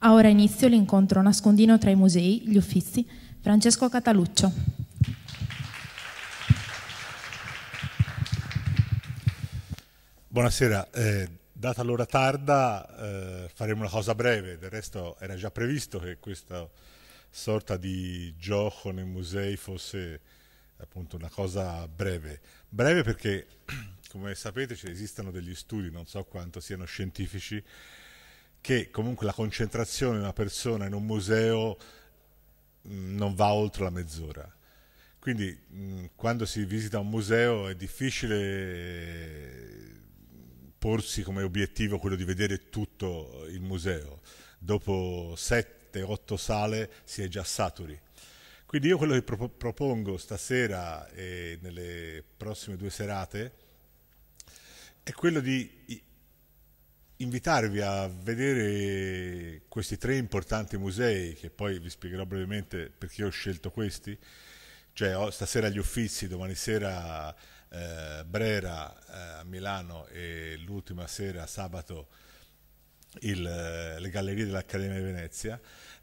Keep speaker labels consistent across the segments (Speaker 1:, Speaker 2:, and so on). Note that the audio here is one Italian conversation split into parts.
Speaker 1: Ha ora inizio l'incontro nascondino tra i musei, gli uffizi. Francesco Cataluccio.
Speaker 2: Buonasera, eh, data l'ora tarda eh, faremo una cosa breve, del resto era già previsto che questa sorta di gioco nei musei fosse appunto una cosa breve. Breve perché, come sapete, esistono degli studi, non so quanto siano scientifici, che comunque la concentrazione di una persona in un museo mm, non va oltre la mezz'ora. Quindi mm, quando si visita un museo è difficile porsi come obiettivo quello di vedere tutto il museo. Dopo 7-8 sale si è già saturi. Quindi io quello che propongo stasera e nelle prossime due serate è quello di invitarvi a vedere questi tre importanti musei, che poi vi spiegherò brevemente perché ho scelto questi, cioè stasera gli Uffizi, domani sera eh, Brera eh, a Milano e l'ultima sera, sabato, il, eh, le gallerie dell'Accademia di Venezia,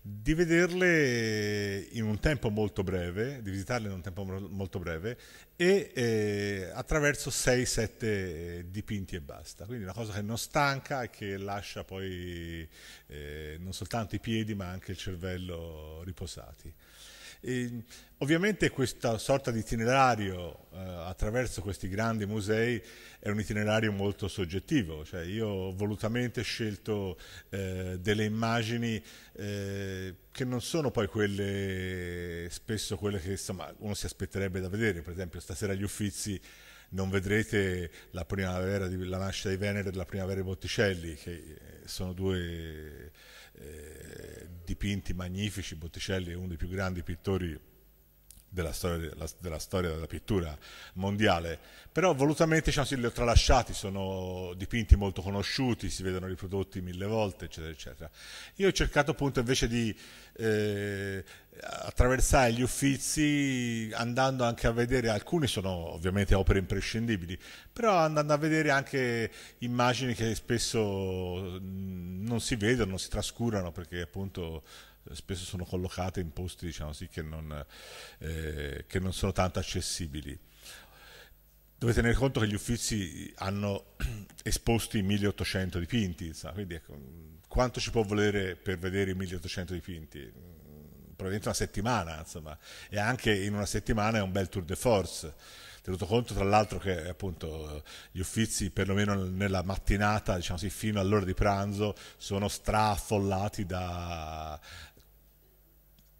Speaker 2: di vederle in un tempo molto breve, di visitarle in un tempo molto breve e eh, attraverso 6-7 dipinti e basta. Quindi una cosa che non stanca e che lascia poi eh, non soltanto i piedi ma anche il cervello riposati. E, ovviamente questa sorta di itinerario eh, attraverso questi grandi musei è un itinerario molto soggettivo, cioè io ho volutamente scelto eh, delle immagini eh, che non sono poi quelle, spesso quelle che insomma, uno si aspetterebbe da vedere, per esempio stasera agli Uffizi non vedrete la primavera di, la nascita di Venere e la primavera di Botticelli, che eh, sono due eh, dipinti magnifici, Botticelli è uno dei più grandi pittori della storia della, della, storia della pittura mondiale, però volutamente diciamo, li ho tralasciati, sono dipinti molto conosciuti, si vedono riprodotti mille volte, eccetera, eccetera. Io ho cercato appunto invece di eh, attraversare gli uffizi andando anche a vedere, alcuni sono ovviamente opere imprescindibili, però andando a vedere anche immagini che spesso non si vedono, si trascurano perché appunto spesso sono collocate in posti diciamo sì, che, non, eh, che non sono tanto accessibili. Dovete tenere conto che gli uffizi hanno esposti 1800 dipinti, quindi ecco, quanto ci può volere per vedere i 1800 dipinti? Probabilmente una settimana, insomma, e anche in una settimana è un bel tour de force. Tenuto conto tra l'altro che appunto gli uffizi perlomeno nella mattinata diciamo sì, fino all'ora di pranzo sono straffollati da,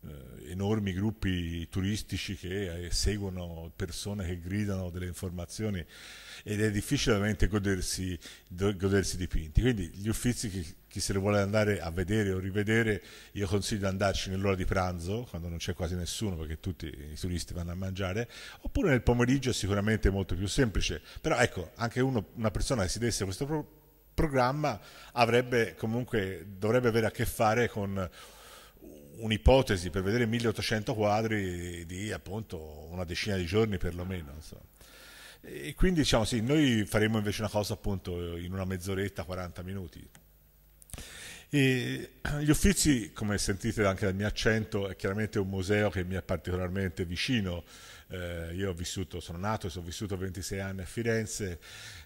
Speaker 2: eh, enormi gruppi turistici che eh, seguono persone che gridano delle informazioni ed è difficile veramente godersi, godersi dipinti. Quindi gli uffizi, chi, chi, se ne vuole andare a vedere o rivedere, io consiglio di andarci nell'ora di pranzo, quando non c'è quasi nessuno perché tutti i turisti vanno a mangiare, oppure nel pomeriggio è sicuramente molto più semplice. Però ecco, anche uno, una persona che si desse questo pro programma avrebbe comunque, dovrebbe avere a che fare con un'ipotesi per vedere 1800 quadri di appunto una decina di giorni perlomeno. Insomma. E quindi diciamo sì, noi faremo invece una cosa appunto in una mezz'oretta, 40 minuti. E gli Uffizi, come sentite anche dal mio accento, è chiaramente un museo che mi è particolarmente vicino eh, io ho vissuto, sono nato e sono vissuto 26 anni a Firenze,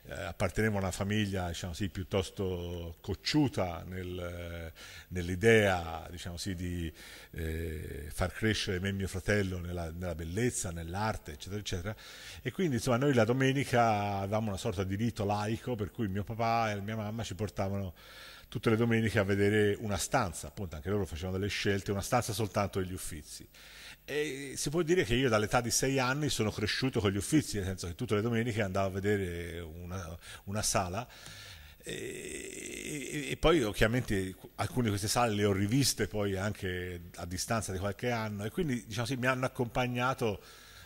Speaker 2: eh, appartenevo a una famiglia diciamo sì, piuttosto cocciuta nel, nell'idea diciamo sì, di eh, far crescere me e mio fratello nella, nella bellezza, nell'arte, eccetera, eccetera. E quindi insomma, noi la domenica avevamo una sorta di rito laico per cui mio papà e mia mamma ci portavano tutte le domeniche a vedere una stanza, appunto anche loro facevano delle scelte, una stanza soltanto degli uffizi. E si può dire che io dall'età di sei anni sono cresciuto con gli uffizi, nel senso che tutte le domeniche andavo a vedere una, una sala. E, e, poi ovviamente alcune di queste sale le ho riviste poi anche a distanza di qualche anno e quindi diciamo sì, mi hanno accompagnato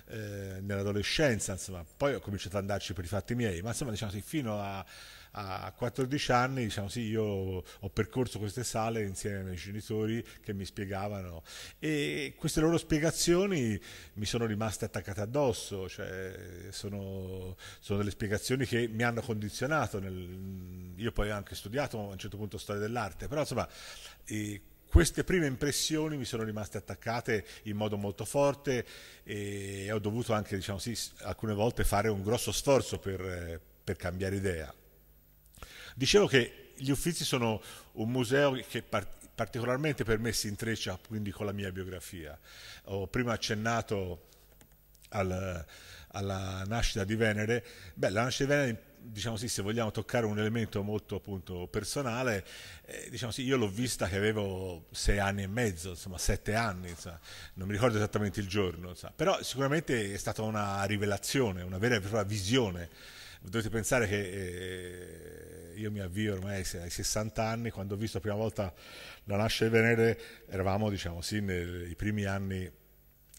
Speaker 2: eh, nell'adolescenza, insomma, poi ho cominciato ad andarci per i fatti miei, ma insomma diciamo sì, fino a a 14 anni diciamo sì, io ho percorso queste sale insieme ai miei genitori che mi spiegavano e queste loro spiegazioni mi sono rimaste attaccate addosso, cioè sono, sono delle spiegazioni che mi hanno condizionato. Nel, io poi ho anche studiato a un certo punto storia dell'arte, però insomma queste prime impressioni mi sono rimaste attaccate in modo molto forte e ho dovuto anche, diciamo sì, alcune volte fare un grosso sforzo per, per cambiare idea. Dicevo che gli Uffizi sono un museo che particolarmente per me si intreccia quindi con la mia biografia. Ho prima accennato al, alla nascita di Venere. Beh, la nascita di Venere diciamo sì, se vogliamo toccare un elemento molto appunto personale, eh, diciamo sì, io l'ho vista che avevo sei anni e mezzo, insomma sette anni, insomma, non mi ricordo esattamente il giorno, insomma, però sicuramente è stata una rivelazione, una vera e propria visione. Dovete pensare che eh, io mi avvio ormai ai 60 anni, quando ho visto la prima volta la nascita di Venere eravamo diciamo sì nei primi anni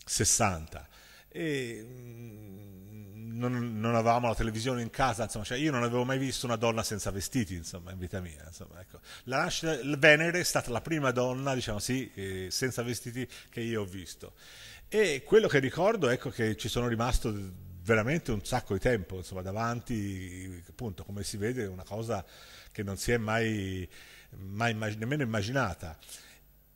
Speaker 2: 60 e mm, non, non, avevamo la televisione in casa, insomma, cioè io non avevo mai visto una donna senza vestiti insomma, in vita mia. Insomma, ecco. La nascita, Venere è stata la prima donna, diciamo sì, eh, senza vestiti che io ho visto. E quello che ricordo ecco che ci sono rimasto veramente un sacco di tempo insomma, davanti, appunto, come si vede, una cosa che non si è mai, mai nemmeno immaginata.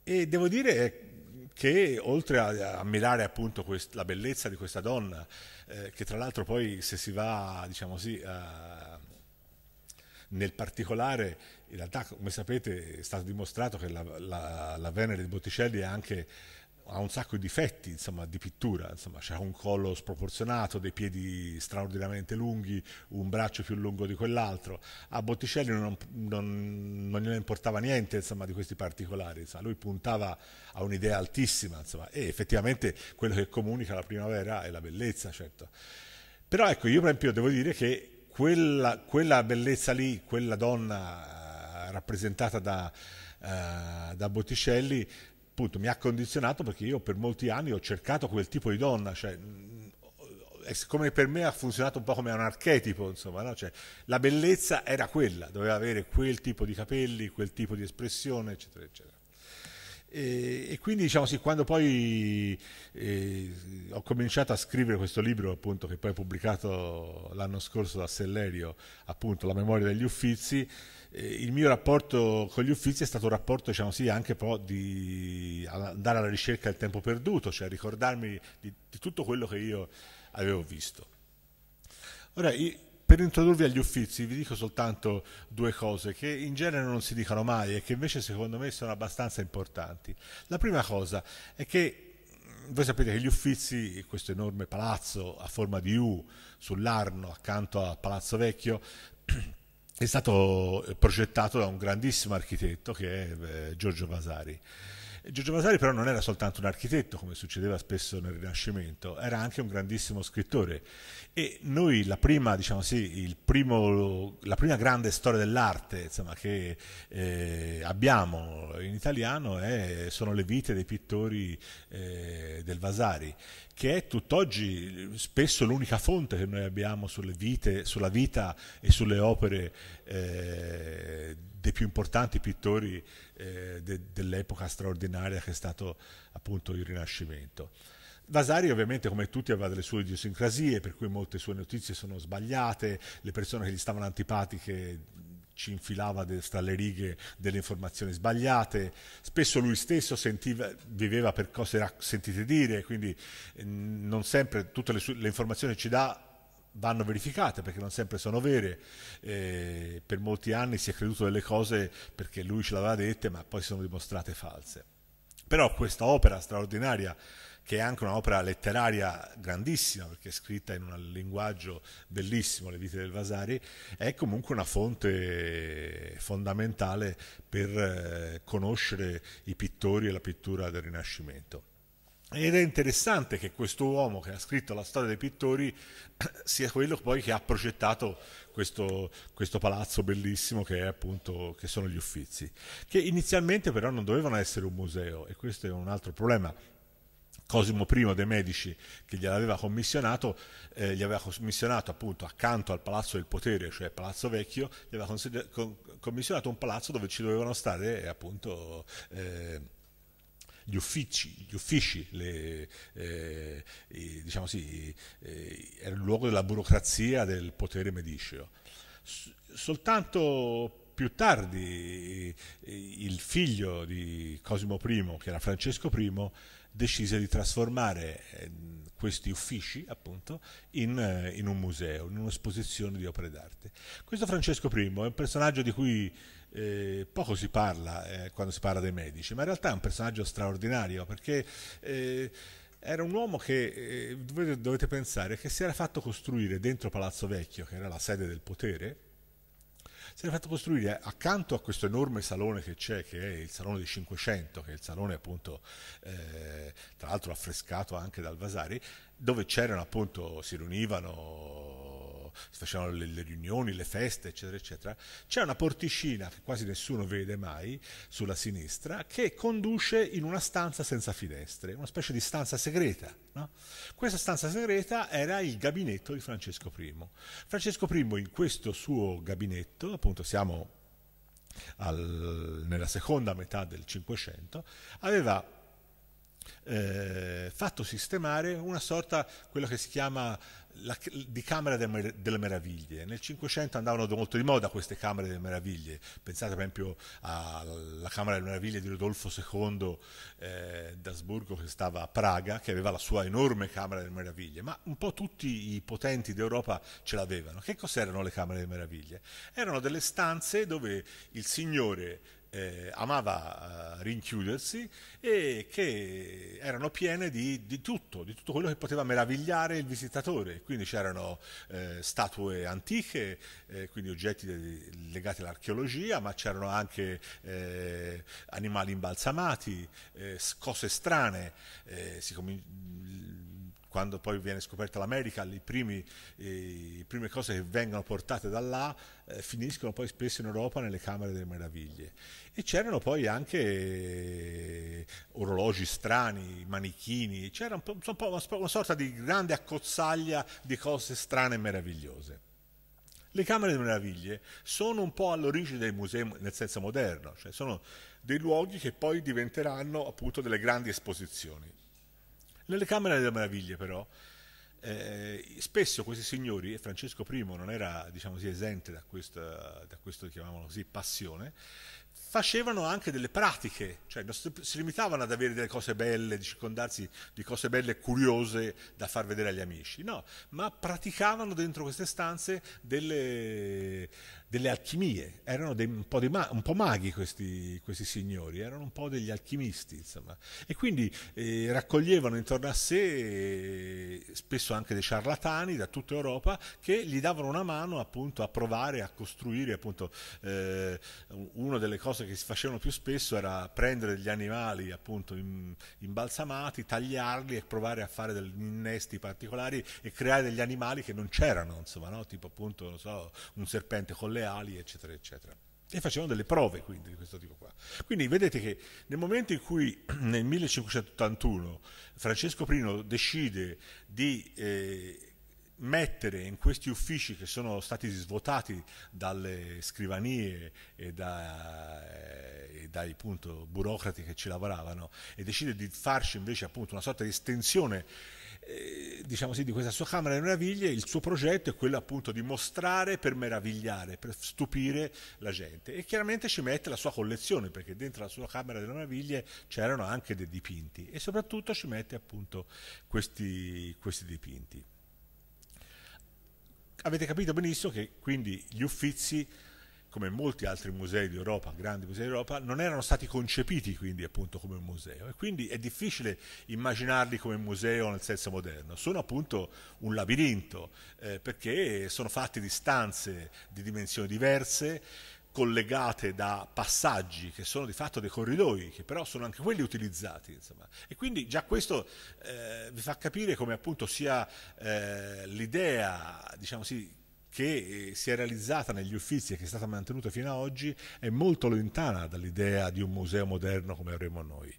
Speaker 2: E devo dire che oltre a ammirare appunto quest- la bellezza di questa donna, eh, che tra l'altro poi se si va, diciamo sì, a, nel particolare, in realtà come sapete è stato dimostrato che la, la, la Venere di Botticelli è anche ha un sacco di difetti insomma, di pittura, insomma, c'è un collo sproporzionato, dei piedi straordinariamente lunghi, un braccio più lungo di quell'altro. A Botticelli non, non, non gliene importava niente insomma, di questi particolari, insomma. lui puntava a un'idea altissima insomma, e effettivamente quello che comunica la primavera è la bellezza, certo. Però ecco, io per esempio devo dire che quella, quella bellezza lì, quella donna eh, rappresentata da, uh, da Botticelli, appunto mi ha condizionato perché io per molti anni ho cercato quel tipo di donna, cioè, come per me ha funzionato un po' come un archetipo, insomma, no? cioè, la bellezza era quella, doveva avere quel tipo di capelli, quel tipo di espressione, eccetera, eccetera. E, e quindi diciamo sì, quando poi eh, ho cominciato a scrivere questo libro, appunto, che poi è pubblicato l'anno scorso da Sellerio, appunto, La memoria degli Uffizi, eh, il mio rapporto con gli uffizi è stato un rapporto, diciamo sì, anche un po' di andare alla ricerca del tempo perduto, cioè ricordarmi di, di tutto quello che io avevo visto. Ora, per introdurvi agli uffizi vi dico soltanto due cose che in genere non si dicono mai e che invece secondo me sono abbastanza importanti. La prima cosa è che voi sapete che gli Uffizi, questo enorme palazzo a forma di U sull'Arno accanto al Palazzo Vecchio, è stato progettato da un grandissimo architetto che è eh, Giorgio Vasari. Giorgio Vasari però non era soltanto un architetto, come succedeva spesso nel Rinascimento, era anche un grandissimo scrittore. E noi la prima, diciamo sì, primo, la prima grande storia dell'arte che eh, abbiamo in italiano è, sono le vite dei pittori eh, del Vasari, che è tutt'oggi spesso l'unica fonte che noi abbiamo vite, sulla vita e sulle opere eh, dei più importanti pittori eh, de, dell'epoca straordinaria che è stato appunto il Rinascimento. Vasari ovviamente come tutti aveva delle sue idiosincrasie, per cui molte sue notizie sono sbagliate, le persone che gli stavano antipatiche ci infilava tra le righe delle informazioni sbagliate, spesso lui stesso sentiva, viveva per cose sentite dire, quindi mm, non sempre tutte le, sue, le informazioni che ci dà vanno verificate perché non sempre sono vere. Eh, per molti anni si è creduto delle cose perché lui ce l'aveva dette, ma poi sono dimostrate false. Però questa opera straordinaria che è anche un'opera letteraria grandissima, perché è scritta in un linguaggio bellissimo, Le vite del Vasari, è comunque una fonte fondamentale per eh, conoscere i pittori e la pittura del Rinascimento. Ed è interessante che questo uomo che ha scritto la storia dei pittori sia quello poi che ha progettato questo, questo palazzo bellissimo che, appunto, che sono gli Uffizi, che inizialmente però non dovevano essere un museo e questo è un altro problema. Cosimo I dei Medici che gliel'aveva commissionato, eh, gli aveva commissionato appunto accanto al Palazzo del Potere, cioè Palazzo Vecchio, gli aveva commissionato un palazzo dove ci dovevano stare appunto eh, gli uffici, gli uffici le, eh, i, diciamo sì, eh, era il luogo della burocrazia del potere mediceo. Soltanto più tardi il figlio di Cosimo I, che era Francesco I, decise di trasformare eh, questi uffici appunto in, eh, in, un museo, in un'esposizione di opere d'arte. Questo Francesco I è un personaggio di cui eh, poco si parla eh, quando si parla dei medici, ma in realtà è un personaggio straordinario perché eh, era un uomo che, eh, dovete, dovete pensare, che si era fatto costruire dentro Palazzo Vecchio, che era la sede del potere, si era fatto costruire accanto a questo enorme salone che c'è, che è il salone dei 500, che è il salone appunto, eh, tra l'altro affrescato anche dal Vasari, dove c'erano appunto, si riunivano si facevano le, le, riunioni, le feste, eccetera, eccetera, c'è una porticina che quasi nessuno vede mai sulla sinistra che conduce in una stanza senza finestre, una specie di stanza segreta. No? Questa stanza segreta era il gabinetto di Francesco I. Francesco I in questo suo gabinetto, appunto siamo al, nella seconda metà del Cinquecento, aveva eh, fatto sistemare una sorta, quello che si chiama la, di Camera delle Meraviglie. Nel Cinquecento andavano molto di moda queste Camere delle Meraviglie, pensate per esempio alla Camera delle Meraviglie di Rodolfo II eh, d'Asburgo che stava a Praga, che aveva la sua enorme Camera delle Meraviglie, ma un po' tutti i potenti d'Europa ce l'avevano. Che cos'erano le Camere delle Meraviglie? Erano delle stanze dove il Signore eh, amava uh, rinchiudersi e che erano piene di, di, tutto, di tutto quello che poteva meravigliare il visitatore. Quindi c'erano eh, statue antiche, eh, quindi oggetti de- legati all'archeologia, ma c'erano anche eh, animali imbalsamati, eh, cose strane. Com- quando poi viene scoperta l'America, le prime cose che vengono portate da là eh, finiscono poi spesso in Europa nelle Camere delle Meraviglie. E c'erano poi anche eh, orologi strani, manichini, c'era un un una, una sorta di grande accozzaglia di cose strane e meravigliose. Le Camere delle Meraviglie sono un po' all'origine dei musei nel senso moderno, cioè sono dei luoghi che poi diventeranno appunto delle grandi esposizioni. Nelle Camere delle Meraviglie però. Eh, spesso questi signori, e Francesco I non era diciamo così, esente da, questa, da questo, così, passione, facevano anche delle pratiche, cioè si limitavano ad avere delle cose belle, di circondarsi di cose belle e curiose da far vedere agli amici, no, ma praticavano dentro queste stanze delle, delle alchimie, erano dei, un, po ma, un, po maghi questi, questi, signori, erano un po' degli alchimisti, insomma, e quindi eh, raccoglievano intorno a sé eh, spesso anche dei ciarlatani da tutta Europa che gli davano una mano appunto a provare a costruire appunto eh, una delle cose che si facevano più spesso era prendere degli animali appunto imbalsamati, tagliarli e provare a fare degli innesti particolari e creare degli animali che non c'erano, insomma, no? tipo appunto so, un serpente con le le ali, eccetera, eccetera. E facevano delle prove quindi di questo tipo qua. Quindi vedete che nel momento in cui nel 1581 Francesco I decide di eh, mettere in questi uffici che sono stati svuotati dalle scrivanie e, da, eh, e dai appunto, burocrati che ci lavoravano e decide di farci invece appunto una sorta di estensione eh, diciamo così, di questa sua Camera delle Meraviglie, il suo progetto è quello appunto di mostrare per meravigliare, per stupire la gente e chiaramente ci mette la sua collezione perché dentro la sua Camera delle Meraviglie c'erano anche dei dipinti e soprattutto ci mette appunto questi, questi dipinti. Avete capito benissimo che quindi gli Uffizi come molti altri musei d'Europa, grandi musei d'Europa, non erano stati concepiti quindi appunto come museo e quindi è difficile immaginarli come museo nel senso moderno, sono appunto un labirinto eh, perché sono fatti di stanze di dimensioni diverse, collegate da passaggi che sono di fatto dei corridoi, che però sono anche quelli utilizzati. Insomma. E quindi già questo eh, vi fa capire come appunto sia eh, l'idea, diciamo così, che eh, si è realizzata negli Uffizi e che è stata mantenuta fino ad oggi è molto lontana dall'idea di un museo moderno come avremo noi.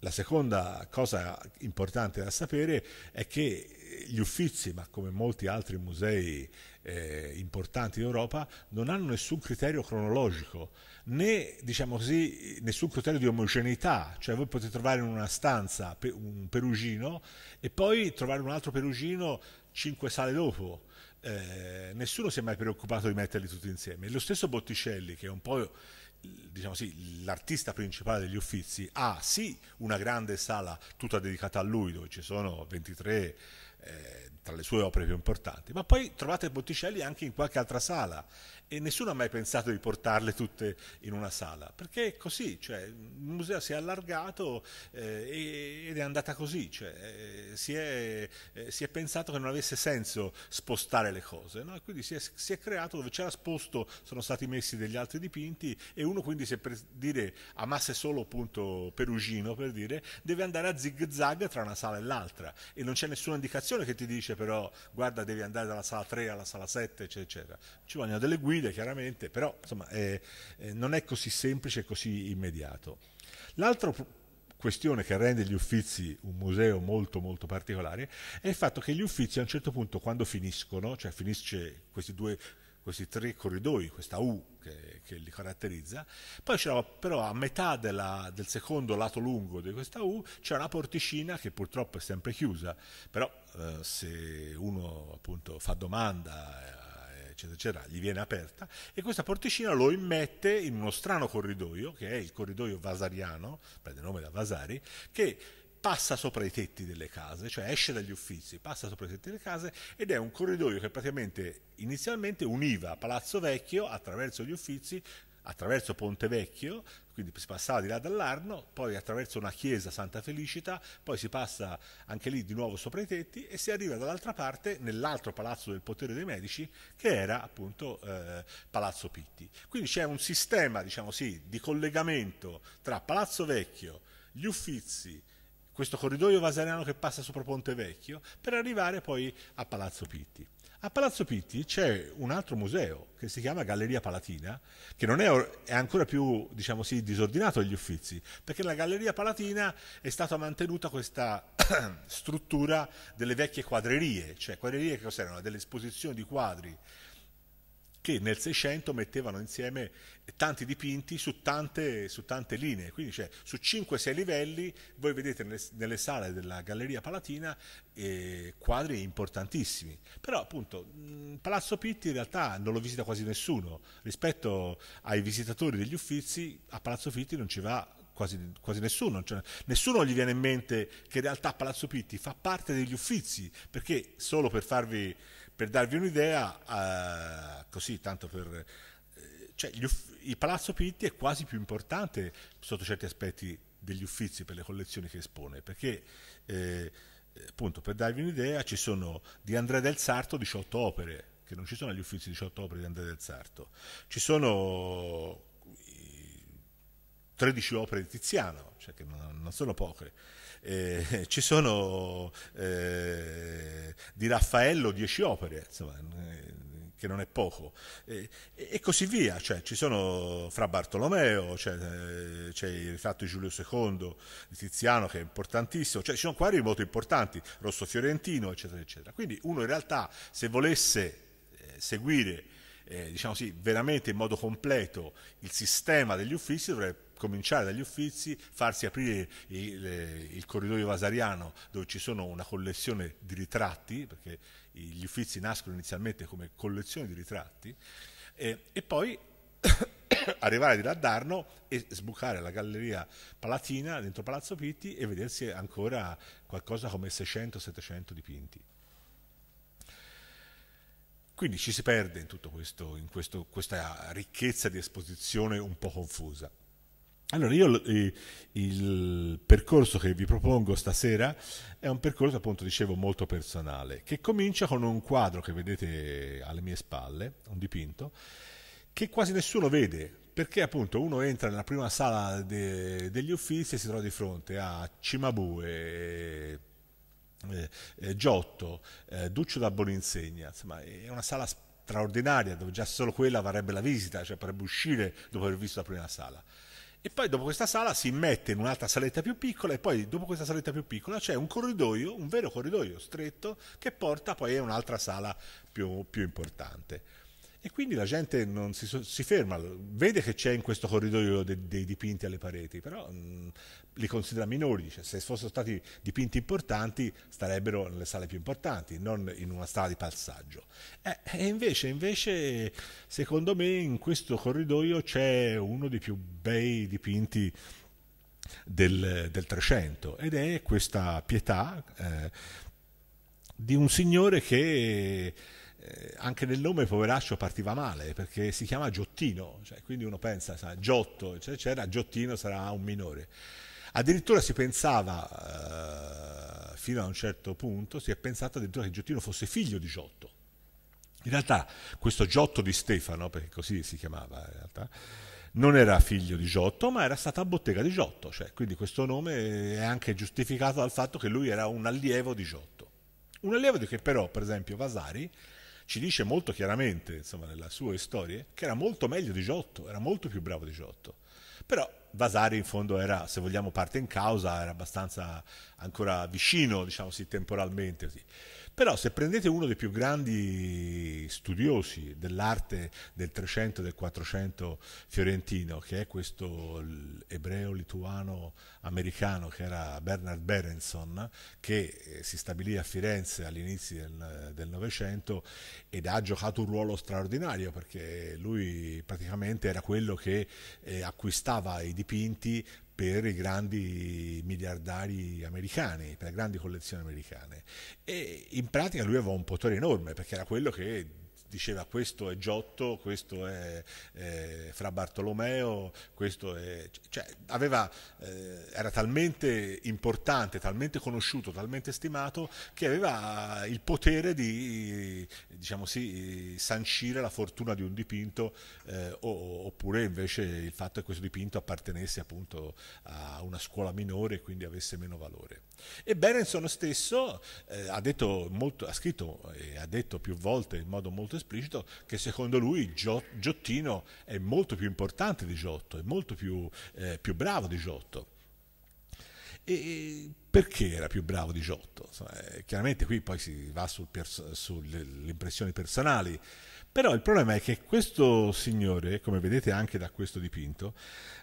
Speaker 2: La seconda cosa importante da sapere è che gli Uffizi, ma come molti altri musei eh, importanti d'Europa, non hanno nessun criterio cronologico, né diciamo così, nessun criterio di omogeneità, cioè voi potete trovare in una stanza un perugino e poi trovare un altro perugino cinque sale dopo eh, nessuno si è mai preoccupato di metterli tutti insieme. Lo stesso Botticelli, che è un po' diciamo sì, l'artista principale degli Uffizi, ha sì una grande sala tutta dedicata a lui, dove ci sono 23 eh, tra le sue opere più importanti, ma poi trovate Botticelli anche in qualche altra sala e nessuno ha mai pensato di portarle tutte in una sala, perché è così, cioè, il museo si è allargato eh, ed è andata così, cioè, eh, si, è, eh, si, è, pensato che non avesse senso spostare le cose, no? quindi si è, si è, creato dove c'era sposto, sono stati messi degli altri dipinti e uno quindi se per dire amasse solo appunto Perugino, per dire, deve andare a zig zag tra una sala e l'altra e non c'è nessuna indicazione che ti dice però guarda devi andare dalla sala 3 alla sala 7 eccetera, eccetera. ci vogliono delle guide guide chiaramente, però insomma, eh, eh, non è così semplice e così immediato. L'altra questione che rende gli Uffizi un museo molto molto particolare è il fatto che gli Uffizi a un certo punto quando finiscono, cioè finisce questi due questi tre corridoi, questa U che, che li caratterizza, poi però a metà della, del secondo lato lungo di questa U c'è una porticina che purtroppo è sempre chiusa, però eh, se uno appunto fa domanda eccetera, eccetera, gli viene aperta e questa porticina lo immette in uno strano corridoio, che è il corridoio vasariano, prende nome da Vasari, che passa sopra i tetti delle case, cioè esce dagli uffizi, passa sopra i tetti delle case ed è un corridoio che praticamente inizialmente univa Palazzo Vecchio attraverso gli uffizi attraverso Ponte Vecchio, quindi si passava di là dall'Arno, poi attraverso una chiesa Santa Felicita, poi si passa anche lì di nuovo sopra i tetti e si arriva dall'altra parte nell'altro palazzo del potere dei medici che era appunto eh, Palazzo Pitti. Quindi c'è un sistema, diciamo sì, di collegamento tra Palazzo Vecchio, gli Uffizi, questo corridoio vasariano che passa sopra Ponte Vecchio per arrivare poi a Palazzo Pitti. A Palazzo Pitti c'è un altro museo che si chiama Galleria Palatina, che non è, è ancora più, diciamo sì, disordinato degli Uffizi, perché nella Galleria Palatina è stata mantenuta questa struttura delle vecchie quadrerie, cioè quadrerie che cos'erano? Delle esposizioni di quadri che nel Seicento mettevano insieme tanti dipinti su tante, su tante linee, quindi cioè, su 5-6 livelli voi vedete nelle, nelle, sale della Galleria Palatina eh, quadri importantissimi, però appunto mh, Palazzo Pitti in realtà non lo visita quasi nessuno, rispetto ai visitatori degli Uffizi a Palazzo Pitti non ci va Quasi, quasi, nessuno, cioè, nessuno gli viene in mente che in realtà Palazzo Pitti fa parte degli uffizi, perché solo per farvi per darvi un'idea, eh, così tanto per... Eh, cioè, uff- il Palazzo Pitti è quasi più importante sotto certi aspetti degli uffizi per le collezioni che espone, perché eh, appunto per darvi un'idea ci sono di Andrea del Sarto 18 opere, che non ci sono agli uffizi 18 opere di Andrea del Sarto, ci sono 13 opere di Tiziano, cioè che non, non sono poche eh, ci sono eh, di Raffaello dieci opere, insomma, eh, che non è poco, e, e così via, cioè, ci sono fra Bartolomeo, cioè, eh, c'è il ritratto di Giulio II di Tiziano che è importantissimo, cioè, ci sono quadri molto importanti, Rosso Fiorentino, eccetera, eccetera. Quindi uno in realtà se volesse eh, seguire eh, diciamo sì, veramente in modo completo il sistema degli uffici dovrebbe cominciare dagli uffizi, farsi aprire il, il, corridoio vasariano dove ci sono una collezione di ritratti, perché gli uffizi nascono inizialmente come collezione di ritratti, eh, e poi arrivare di là d'Arno e sbucare la galleria palatina dentro Palazzo Pitti e vedersi ancora qualcosa come 600-700 dipinti. Quindi ci si perde in questo, questa ricchezza di esposizione un po' confusa. Allora, io il percorso che vi propongo stasera è un percorso, appunto, dicevo, molto personale, che comincia con un quadro che vedete alle mie spalle, un dipinto, che quasi nessuno vede, perché appunto uno entra nella prima sala de, degli uffizi e si trova di fronte a Cimabue, eh, eh, Giotto, eh, Duccio da Boninsegna, insomma, è una sala straordinaria dove già solo quella varrebbe la visita, cioè potrebbe uscire dopo aver visto la prima sala e poi dopo questa sala si mette in un'altra saletta più piccola e poi dopo questa saletta più piccola c'è un corridoio, un vero corridoio stretto che porta poi a un'altra sala più, più importante. E quindi la gente non si, si ferma, vede che c'è in questo corridoio de, dei dipinti alle pareti, però mh, li considera minori, dice se fossero stati dipinti importanti starebbero nelle sale più importanti, non in una sala di passaggio. Eh, e invece, invece, secondo me, in questo corridoio c'è uno dei più bei dipinti del, 300 ed è questa pietà eh, di un signore che eh, anche nel nome poveraccio partiva male perché si chiama Giottino, cioè, quindi uno pensa, sa, Giotto, cioè, c'era Giottino sarà un minore. Addirittura si pensava, eh, fino a un certo punto, si è pensato addirittura che Giottino fosse figlio di Giotto. In realtà questo Giotto di Stefano, perché così si chiamava in realtà, non era figlio di Giotto, ma era stata a bottega di Giotto, cioè, quindi questo nome è anche giustificato dal fatto che lui era un allievo di Giotto. Un allievo di che però, per esempio, Vasari ci dice molto chiaramente, insomma, nelle sue storie, che era molto meglio di Giotto, era molto più bravo di Giotto. Però Vasari in fondo era, se vogliamo, parte in causa, era abbastanza ancora vicino, diciamo così, temporalmente. Così. Però se prendete uno dei più grandi studiosi dell'arte del 300 e del 400 fiorentino, che è questo ebreo lituano americano che era Bernard Berenson, che eh, si stabilì a Firenze all'inizio del Novecento ed ha giocato un ruolo straordinario perché lui praticamente era quello che eh, acquistava i dipinti per i grandi miliardari americani, per le grandi collezioni americane. E in pratica lui aveva un potere enorme perché era quello che diceva questo è Giotto, questo è eh, Fra Bartolomeo, questo è... Cioè, aveva, eh, era talmente importante, talmente conosciuto, talmente stimato che aveva il potere di diciamo sì, sancire la fortuna di un dipinto eh, oppure invece il fatto che questo dipinto appartenesse appunto a una scuola minore e quindi avesse meno valore. E Berenson stesso eh, ha, molto, ha, scritto e ha detto più volte in modo molto esplicito che secondo lui Giottino è molto più importante di Giotto, è molto più, eh, più bravo di Giotto. E perché era più bravo di Giotto? Eh, chiaramente qui poi si va sul pers- sulle impressioni personali, però il problema è che questo signore, come vedete anche da questo dipinto,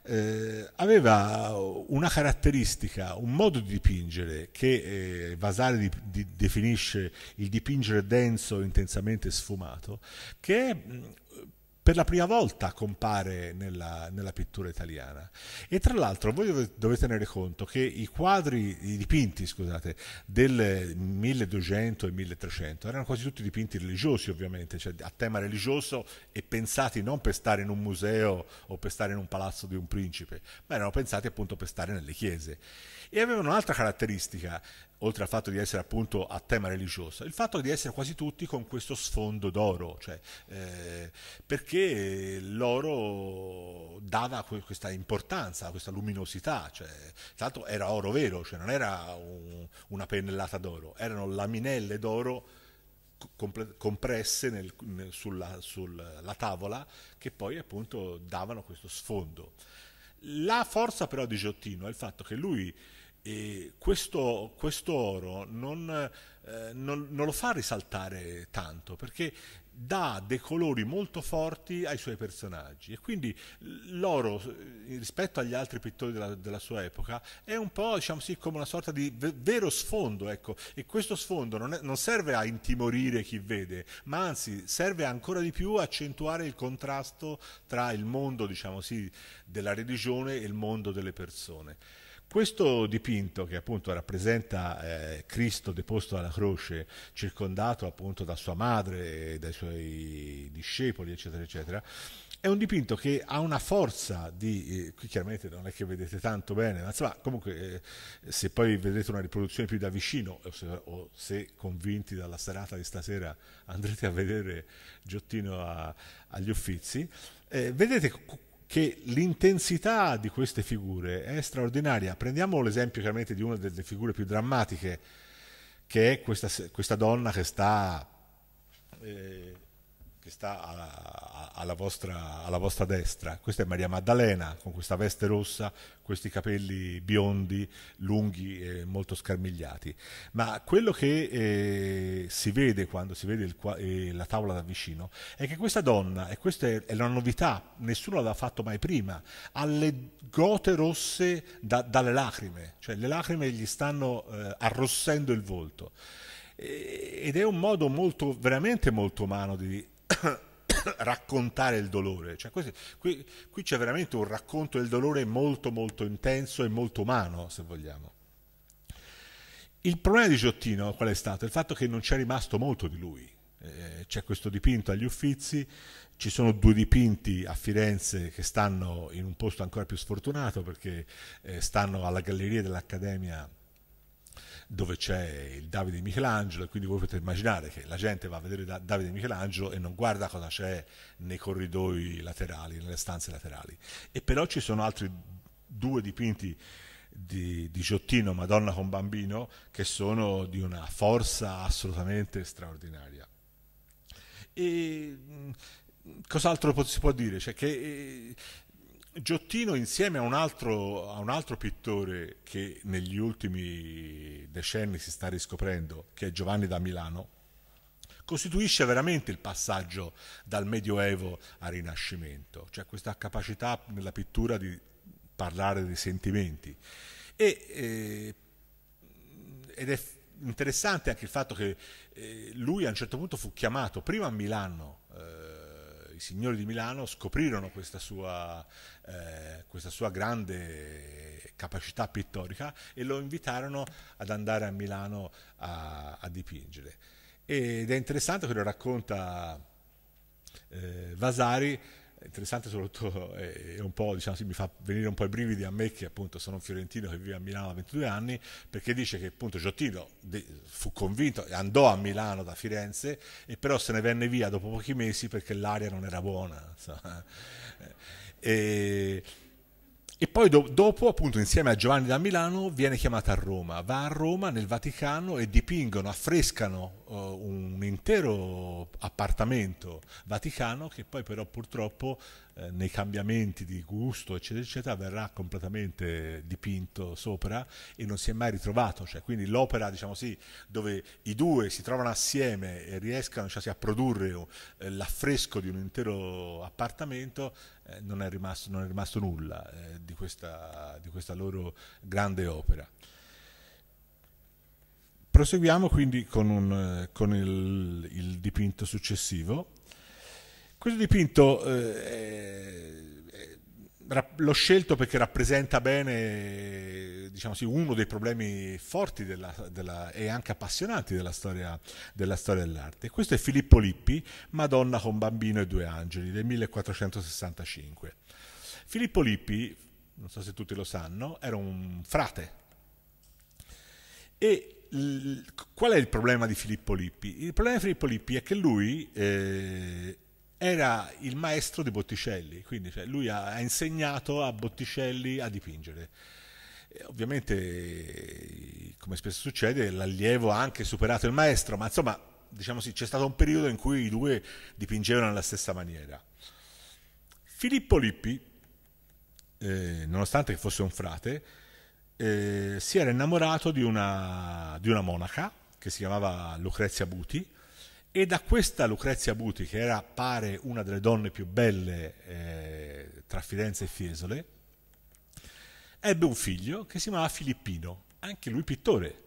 Speaker 2: eh, aveva una caratteristica, un modo di dipingere che eh, Vasari di, di, definisce il dipingere denso, intensamente sfumato, che è per la prima volta compare nella, nella, pittura italiana. E tra l'altro voi dovete, tenere conto che i quadri, i dipinti, scusate, del 1200 e 1300 erano quasi tutti dipinti religiosi ovviamente, cioè a tema religioso e pensati non per stare in un museo o per stare in un palazzo di un principe, ma erano pensati appunto per stare nelle chiese. E avevano un'altra caratteristica, oltre al fatto di essere appunto a tema religioso, il fatto di essere quasi tutti con questo sfondo d'oro, cioè, eh, perché l'oro dava questa importanza, questa luminosità, cioè, l'altro era oro vero, cioè non era un, una pennellata d'oro, erano laminelle d'oro compresse nel, nel, sulla, sulla tavola che poi appunto davano questo sfondo. La forza però di Giottino è il fatto che lui e questo, questo oro non, eh, non, non, lo fa risaltare tanto perché dà dei colori molto forti ai suoi personaggi e quindi l'oro rispetto agli altri pittori della, della sua epoca è un po' diciamo sì, come una sorta di vero sfondo ecco. e questo sfondo non, è, non serve a intimorire chi vede ma anzi serve ancora di più a accentuare il contrasto tra il mondo diciamo sì, della religione e il mondo delle persone questo dipinto che appunto rappresenta eh, Cristo deposto alla croce, circondato appunto da sua madre dai suoi discepoli, eccetera, eccetera, è un dipinto che ha una forza di, eh, qui chiaramente non è che vedete tanto bene, ma insomma comunque eh, se poi vedete una riproduzione più da vicino o se, o se, convinti dalla serata di stasera andrete a vedere Giottino a, agli Uffizi, eh, vedete che l'intensità di queste figure è straordinaria. Prendiamo l'esempio chiaramente di una delle figure più drammatiche, che è questa, questa donna che sta eh, che sta alla, alla, vostra, alla, vostra, destra. Questa è Maria Maddalena con questa veste rossa, questi capelli biondi, lunghi e molto scarmigliati. Ma quello che eh, si vede quando si vede il, eh, la tavola da vicino è che questa donna, e questa è, una novità, nessuno l'aveva fatto mai prima, ha le gote rosse da, dalle lacrime, cioè le lacrime gli stanno eh, arrossendo il volto ed è un modo molto, veramente molto umano di raccontare il dolore. Cioè, questo, qui, qui c'è veramente un racconto del dolore molto molto intenso e molto umano, se vogliamo. Il problema di Giottino qual è stato? Il fatto che non c'è rimasto molto di lui. Eh, c'è questo dipinto agli Uffizi, ci sono due dipinti a Firenze che stanno in un posto ancora più sfortunato perché eh, stanno alla galleria dell'Accademia dove c'è il Davide di Michelangelo e quindi voi potete immaginare che la gente va a vedere Davide di Michelangelo e non guarda cosa c'è nei corridoi laterali, nelle stanze laterali. E però ci sono altri due dipinti di, di Giottino, Madonna con bambino, che sono di una forza assolutamente straordinaria. E cos'altro si può dire? Cioè che eh, Giottino insieme a un, altro, a un, altro, pittore che negli ultimi decenni si sta riscoprendo, che è Giovanni da Milano, costituisce veramente il passaggio dal Medioevo al Rinascimento, cioè questa capacità nella pittura di parlare dei sentimenti. E, eh, ed è interessante anche il fatto che eh, lui a un certo punto fu chiamato prima a Milano. Eh, signori di Milano scoprirono questa sua, eh, questa sua grande capacità pittorica e lo invitarono ad andare a Milano a, a dipingere. Ed è interessante che lo racconta eh, Vasari interessante soprattutto è un po', diciamo, mi fa venire un po' i brividi a me che appunto sono un fiorentino che vive a Milano da 22 anni, perché dice che appunto Giottino fu convinto, andò a Milano da Firenze e però se ne venne via dopo pochi mesi perché l'aria non era buona. E, e poi do, dopo, appunto, insieme a Giovanni da Milano, viene chiamata a Roma. Va a Roma, nel Vaticano, e dipingono, affrescano uh, un intero appartamento vaticano che poi però purtroppo eh, nei cambiamenti di gusto, eccetera, eccetera, verrà completamente dipinto sopra e non si è mai ritrovato. Cioè, quindi l'opera, diciamo sì, dove i due si trovano assieme e riescano cioè, a produrre eh, l'affresco di un intero appartamento, eh, non, è rimasto, non, è rimasto, nulla eh, di questa, di questa loro grande opera. Proseguiamo quindi con, un, con il, il, dipinto successivo. Questo dipinto eh, l'ho scelto perché rappresenta bene diciamo sì, uno dei problemi forti della, della, e anche appassionanti della storia, della storia dell'arte. Questo è Filippo Lippi, Madonna con bambino e due angeli, del 1465. Filippo Lippi, non so se tutti lo sanno, era un frate. E qual è il problema di Filippo Lippi? Il problema di Filippo Lippi è che lui eh, era il maestro di Botticelli, quindi cioè, lui ha, ha, insegnato a Botticelli a dipingere. E ovviamente, come spesso succede, l'allievo ha anche superato il maestro, ma insomma, diciamo sì, c'è stato un periodo in cui i due dipingevano nella stessa maniera. Filippo Lippi, eh, nonostante fosse un frate, eh, si era innamorato di una, di una monaca che si chiamava Lucrezia Buti, e da questa Lucrezia Buti, che era pare una delle donne più belle eh, tra Firenze e Fiesole, ebbe un figlio che si chiamava Filippino, anche lui pittore.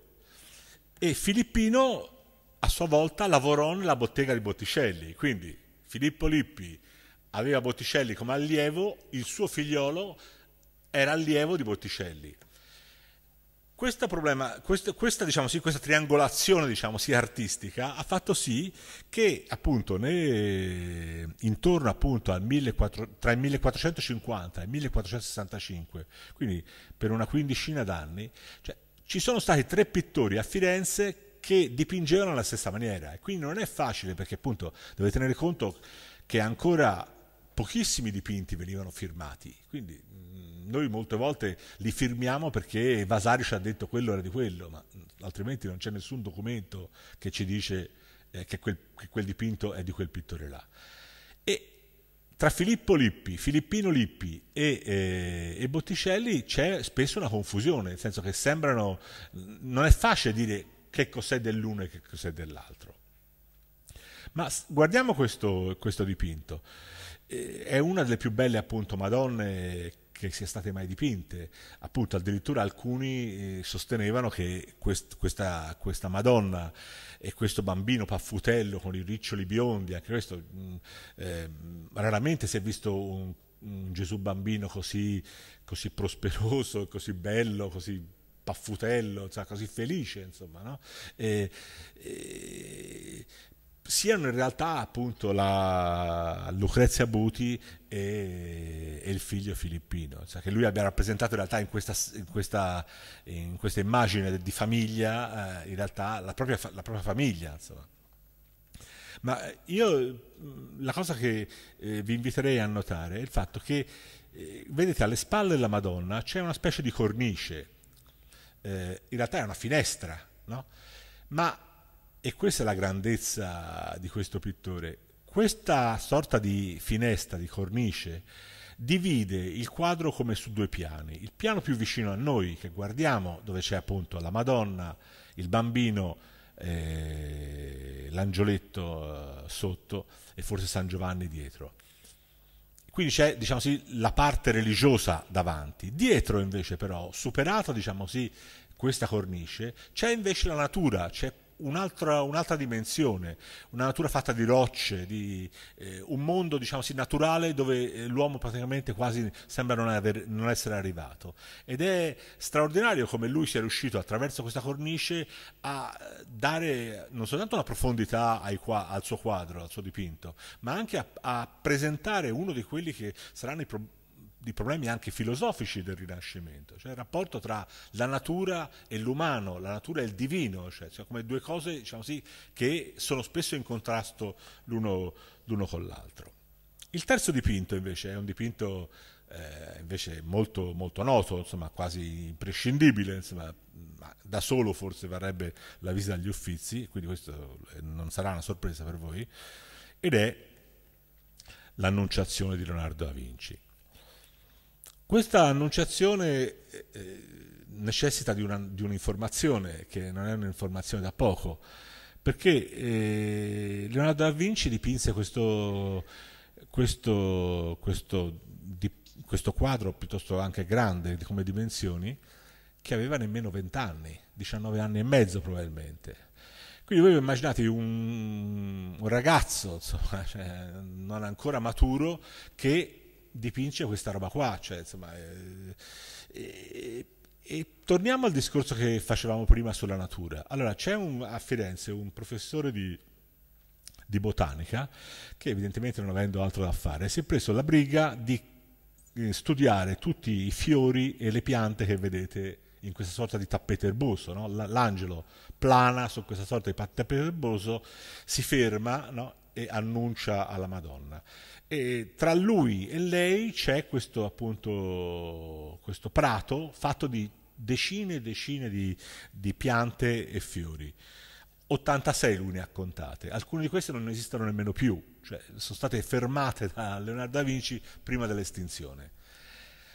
Speaker 2: E Filippino a sua volta lavorò nella bottega di Botticelli, quindi Filippo Lippi aveva Botticelli come allievo, il suo figliolo era allievo di Botticelli. Questa, problema, questa, questa, diciamo sì, questa triangolazione diciamo sì, artistica ha fatto sì che appunto ne, intorno appunto al 1400, tra il 1450 e il 1465, quindi per una quindicina d'anni, cioè, ci sono stati tre pittori a Firenze che dipingevano alla stessa maniera. E quindi non è facile perché appunto dovete tenere conto che ancora pochissimi dipinti venivano firmati, quindi noi molte volte li firmiamo perché Vasari ci ha detto quello era di quello, ma altrimenti non c'è nessun documento che ci dice eh, che, quel, che quel dipinto è di quel pittore là. E tra Filippo Lippi, Filippino Lippi e, eh, e, Botticelli c'è spesso una confusione, nel senso che sembrano, non è facile dire che cos'è dell'uno e che cos'è dell'altro. Ma guardiamo questo, questo dipinto, eh, è una delle più belle appunto Madonne che sia state mai dipinte. Appunto, addirittura alcuni eh, sostenevano che quest, questa, questa, Madonna e questo bambino paffutello con i riccioli biondi, anche questo, eh, raramente si è visto un, un Gesù bambino così, così prosperoso, così bello, così paffutello, cioè così felice, insomma, no? e, e, siano in realtà appunto la Lucrezia Buti e, e il figlio filippino, cioè che lui abbia rappresentato in realtà in questa, in questa, in questa immagine di famiglia, eh, in realtà la propria, la propria famiglia. Insomma. Ma io la cosa che eh, vi inviterei a notare è il fatto che, eh, vedete, alle spalle della Madonna c'è una specie di cornice, eh, in realtà è una finestra, no? ma e questa è la grandezza di questo pittore. Questa sorta di finestra, di cornice, divide il quadro come su due piani. Il piano più vicino a noi, che guardiamo, dove c'è appunto la Madonna, il bambino, eh, l'angioletto eh, sotto e forse San Giovanni dietro. Quindi c'è diciamo così, la parte religiosa davanti. Dietro invece però, superata diciamo così, questa cornice, c'è invece la natura, c'è un'altra, un'altra, dimensione, una natura fatta di rocce, di, eh, un mondo diciamo sì, naturale dove eh, l'uomo praticamente quasi sembra non, aver, non, essere arrivato. Ed è straordinario come lui sia riuscito attraverso questa cornice a dare non soltanto una profondità ai, al suo quadro, al suo dipinto, ma anche a, a presentare uno di quelli che saranno i problemi di problemi anche filosofici del Rinascimento, cioè il rapporto tra la natura e l'umano, la natura e il divino, cioè, cioè come due cose diciamo così, che sono spesso in contrasto l'uno, l'uno, con l'altro. Il terzo dipinto invece è un dipinto eh, invece molto, molto noto, insomma, quasi imprescindibile, insomma, da solo forse varrebbe la visita agli Uffizi, quindi questo non sarà una sorpresa per voi, ed è l'Annunciazione di Leonardo da Vinci. Questa annunciazione eh, necessita di, una, di, un'informazione che non è un'informazione da poco, perché eh, Leonardo da Vinci dipinse questo, questo, questo, di, questo, quadro piuttosto anche grande come dimensioni, che aveva nemmeno 20 anni, 19 anni e mezzo probabilmente. Quindi voi immaginate un, un ragazzo, insomma, cioè, non ancora maturo, che dipinge questa roba qua. Cioè, insomma, eh, e, e, torniamo al discorso che facevamo prima sulla natura. Allora, c'è un, a Firenze un professore di, di, botanica che evidentemente non avendo altro da fare si è preso la briga di eh, studiare tutti i fiori e le piante che vedete in questa sorta di tappeto erboso. No? L'angelo plana su questa sorta di tappeto erboso, si ferma no? E annuncia alla Madonna. E tra lui e lei c'è questo, appunto, questo prato fatto di decine e decine di, di piante e fiori. 86 lui ne ha contate, alcune di queste non esistono nemmeno più, cioè sono state fermate da Leonardo da Vinci prima dell'estinzione.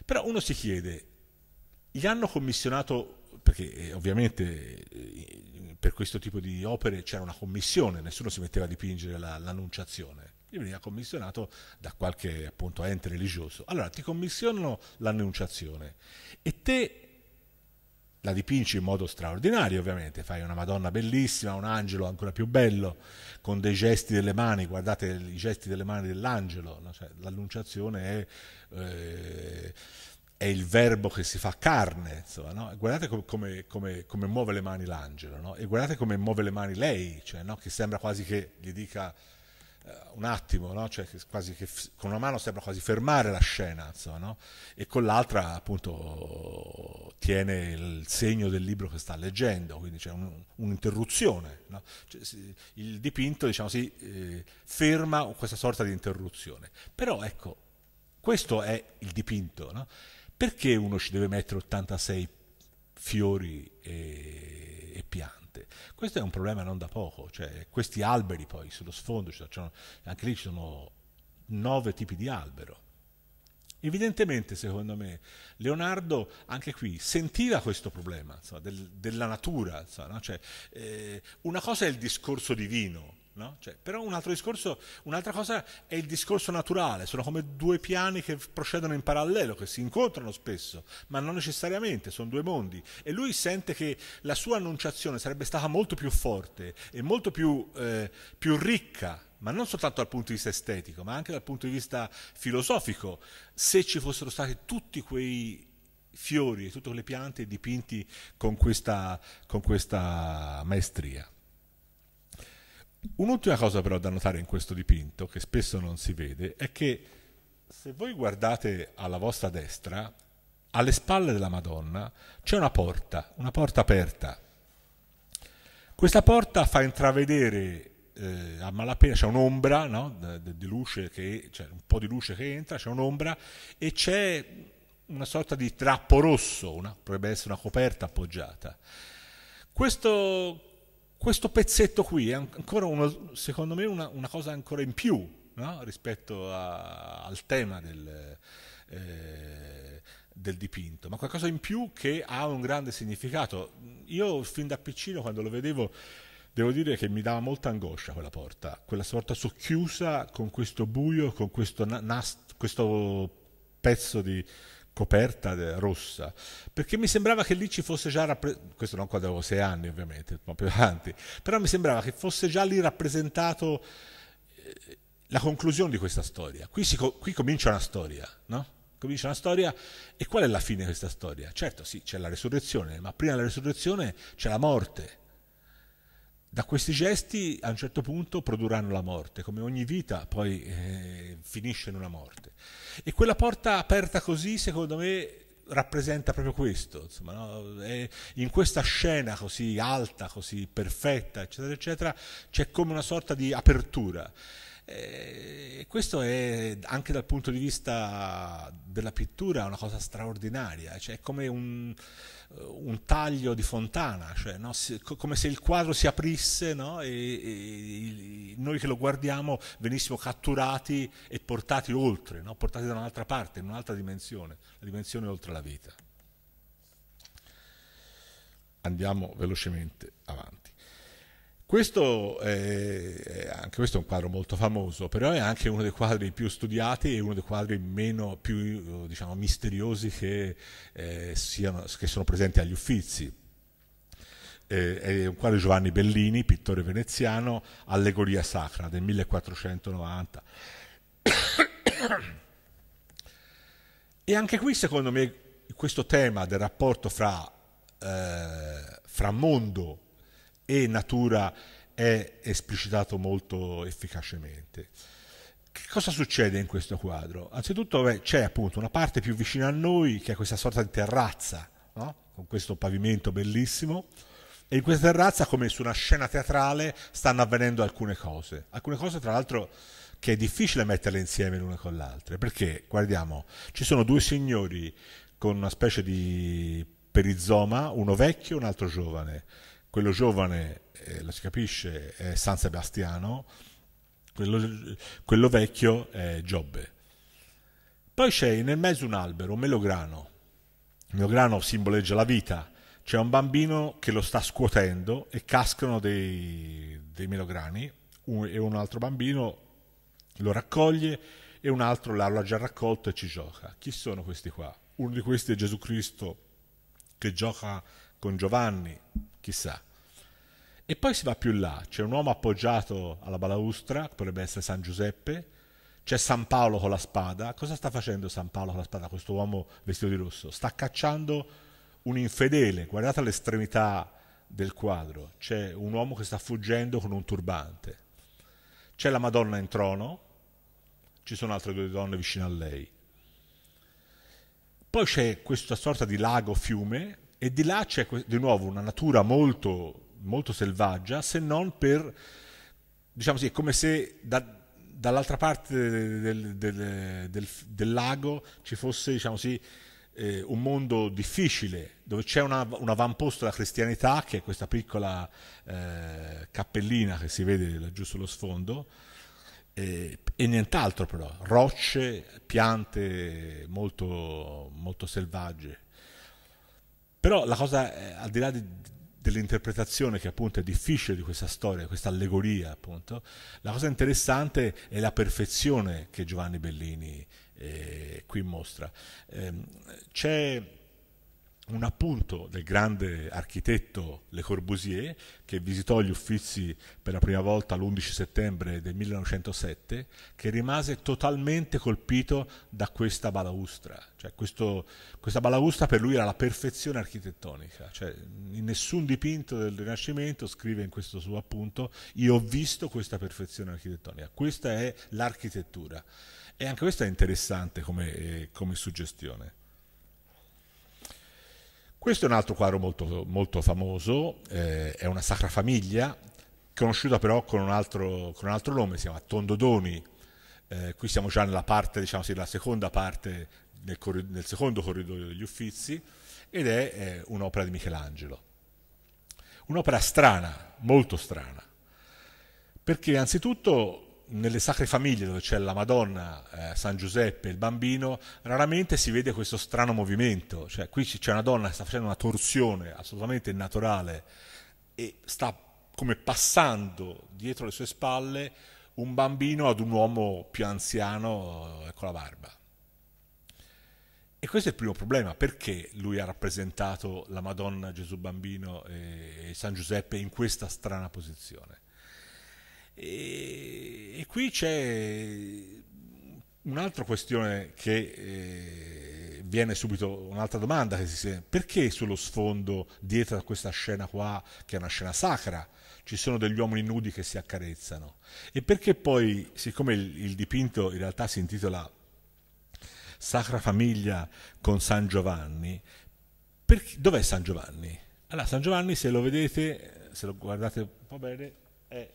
Speaker 2: Però uno si chiede, gli hanno commissionato, perché eh, ovviamente eh, per questo tipo di opere c'era una commissione, nessuno si metteva a dipingere la, l'annunciazione, gli veniva commissionato da qualche appunto ente religioso. Allora ti commissionano l'annunciazione e te la dipingi in modo straordinario ovviamente, fai una Madonna bellissima, un angelo ancora più bello, con dei gesti delle mani, guardate i gesti delle mani dell'angelo, no? cioè, l'annunciazione è, eh, è, il verbo che si fa carne, insomma, no? guardate come, come, come, muove le mani l'angelo no? e guardate come muove le mani lei, cioè, che sembra quasi che gli dica eh, un attimo, no? cioè, quasi che con una mano sembra quasi fermare la scena, insomma, no? e con l'altra appunto tiene il segno del libro che sta leggendo, quindi c'è un, un'interruzione. No? Cioè, il dipinto diciamo sì, eh, ferma questa sorta di interruzione. Però ecco, questo è il dipinto. Perché uno ci deve mettere 86 fiori e, e piante. Questo è un problema non da poco, cioè questi alberi poi sullo sfondo, cioè, anche lì ci sono nove tipi di albero. Evidentemente, secondo me, Leonardo anche qui sentiva questo problema insomma, del, della natura. Insomma, no? cioè, eh, una cosa è il discorso divino, No? Cioè, però un altro discorso, un'altra cosa è il discorso naturale, sono come due piani che procedono in parallelo, che si incontrano spesso, ma non necessariamente, sono due mondi. E lui sente che la sua annunciazione sarebbe stata molto più forte e molto più, eh, più ricca, ma non soltanto dal punto di vista estetico, ma anche dal punto di vista filosofico, se ci fossero stati tutti quei fiori e tutte quelle piante dipinti con questa, con questa maestria. Un'ultima cosa però da notare in questo dipinto, che spesso non si vede, è che se voi guardate alla vostra destra, alle spalle della Madonna c'è una porta, una porta aperta. Questa porta fa intravedere eh, a malapena, c'è un'ombra no? di luce, che, cioè un po' di luce che entra, c'è un'ombra e c'è una sorta di trappo rosso, una, potrebbe essere una coperta appoggiata. Questo, questo pezzetto qui è ancora, uno, secondo me, una, una, cosa ancora in più no? rispetto a, al tema del, eh, del, dipinto, ma qualcosa in più che ha un grande significato. Io fin da piccino, quando lo vedevo, devo dire che mi dava molta angoscia quella porta, quella sorta socchiusa con questo buio, con questo, questo pezzo di coperta rossa, perché mi sembrava che lì ci fosse già, rappresentato, questo non quando avevo sei anni ovviamente, ma più avanti, però mi sembrava che fosse già lì rappresentato eh, la conclusione di questa storia. Qui, si, qui comincia una storia, no? Comincia una storia e qual è la fine di questa storia? Certo, sì, c'è la resurrezione, ma prima della resurrezione c'è la morte. Da questi gesti a un certo punto produrranno la morte, come ogni vita poi eh, finisce in una morte. E quella porta aperta così, secondo me, rappresenta proprio questo. Insomma, no? in questa scena così alta, così perfetta, eccetera, eccetera, c'è come una sorta di apertura. E questo è anche dal punto di vista della pittura una cosa straordinaria, cioè è come un, un taglio di fontana, cioè, no? come se il quadro si aprisse no? e, e, noi che lo guardiamo venissimo catturati e portati oltre, no? portati da un'altra parte, in un'altra dimensione, la dimensione oltre la vita. Andiamo velocemente avanti. Questo è, anche questo è un quadro molto famoso, però è anche uno dei quadri più studiati e uno dei quadri meno, più diciamo, misteriosi che, eh, siano, che sono presenti agli Uffizi. Eh, è un quadro di Giovanni Bellini, pittore veneziano, Allegoria Sacra del 1490. e anche qui, secondo me, questo tema del rapporto fra, eh, fra mondo e natura è esplicitato molto efficacemente. Che cosa succede in questo quadro? Anzitutto beh, c'è appunto una parte più vicina a noi che è questa sorta di terrazza, no? con questo pavimento bellissimo, e in questa terrazza, come su una scena teatrale, stanno avvenendo alcune cose. Alcune cose, tra l'altro, che è difficile metterle insieme l'una con l'altra, perché, guardiamo, ci sono due signori con una specie di perizoma, uno vecchio e un altro giovane quello giovane, eh, lo si capisce, è San Sebastiano, quello, quello vecchio è Giobbe. Poi c'è nel mezzo un albero, un melograno. Il melograno simboleggia la vita. C'è un bambino che lo sta scuotendo e cascano dei, dei melograni un, e un altro bambino lo raccoglie e un altro l'ha già raccolto e ci gioca. Chi sono questi qua? Uno di questi è Gesù Cristo che gioca con Giovanni, chissà. E poi si va più in là, c'è un uomo appoggiato alla balaustra, potrebbe essere San Giuseppe, c'è San Paolo con la spada. Cosa sta facendo San Paolo con la spada, questo uomo vestito di rosso? Sta cacciando un infedele, guardate all'estremità del quadro, c'è un uomo che sta fuggendo con un turbante. C'è la Madonna in trono, ci sono altre due donne vicino a lei. Poi c'è questa sorta di lago fiume e di là c'è di nuovo una natura molto, molto selvaggia, se non per, diciamo così, è come se da, dall'altra parte del, del, del, del, lago ci fosse, diciamo così, eh, un mondo difficile, dove c'è una, un avamposto della cristianità, che è questa piccola eh, cappellina che si vede laggiù sullo sfondo, eh, e nient'altro però, rocce, piante molto, molto selvagge. Però la cosa, al di là di, dell'interpretazione che appunto è difficile di questa storia, questa allegoria appunto, la cosa interessante è la perfezione che Giovanni Bellini eh, qui mostra. Eh, c'è un appunto del grande architetto Le Corbusier che visitò gli Uffizi per la prima volta l'11 settembre del 1907 che rimase totalmente colpito da questa balaustra. Cioè questo, questa balaustra per lui era la perfezione architettonica. Cioè in nessun dipinto del Rinascimento scrive in questo suo appunto io ho visto questa perfezione architettonica questa è l'architettura. E anche questo è interessante come, eh, come suggestione questo è un altro quadro molto, molto famoso, eh, è una Sacra Famiglia, conosciuta però con un altro, con un altro nome, si chiama Tondodoni. Eh, qui siamo già nella parte, diciamo sì, seconda parte, nel, nel secondo corridoio degli Uffizi, ed è eh, un'opera di Michelangelo. Un'opera strana, molto strana, perché anzitutto nelle sacre famiglie dove c'è la Madonna, eh, San Giuseppe e il bambino, raramente si vede questo strano movimento, cioè qui c'è una donna che sta facendo una torsione assolutamente naturale e sta come passando dietro le sue spalle un bambino ad un uomo più anziano eh, con la barba. E questo è il primo problema, perché lui ha rappresentato la Madonna, Gesù bambino e San Giuseppe in questa strana posizione? E, e qui c'è un'altra questione che eh, viene subito, un'altra domanda che si perché sullo sfondo, dietro a questa scena qua, che è una scena sacra, ci sono degli uomini nudi che si accarezzano? E perché poi, siccome il, il dipinto in realtà si intitola Sacra Famiglia con San Giovanni, dov'è San Giovanni? Allora, San Giovanni, se lo vedete, se lo guardate un po' bene, è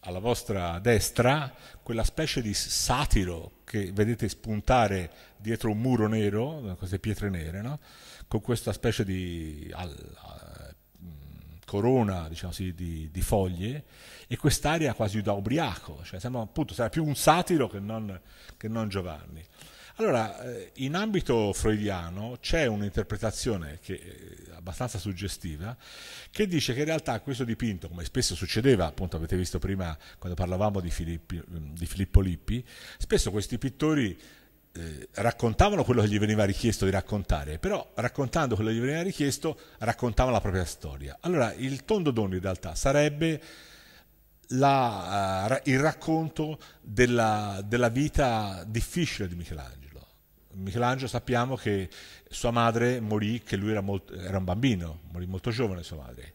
Speaker 2: alla vostra destra quella specie di satiro che vedete spuntare dietro un muro nero, queste pietre nere, no? con questa specie di al, a, corona diciamo così, di, di, foglie e quest'aria quasi da ubriaco, cioè sembra appunto sarà più un satiro che non, che non Giovanni. Allora, eh, in ambito freudiano c'è un'interpretazione è abbastanza suggestiva che dice che in realtà questo dipinto, come spesso succedeva, appunto avete visto prima quando parlavamo di, Filippi, di Filippo Lippi, spesso questi pittori eh, raccontavano quello che gli veniva richiesto di raccontare, però raccontando quello che gli veniva richiesto raccontavano la propria storia. Allora il tondo dono in realtà sarebbe la, uh, il racconto della, della vita difficile di Michelangelo Michelangelo sappiamo che sua madre morì, che lui era, molto, era un bambino, morì molto giovane sua madre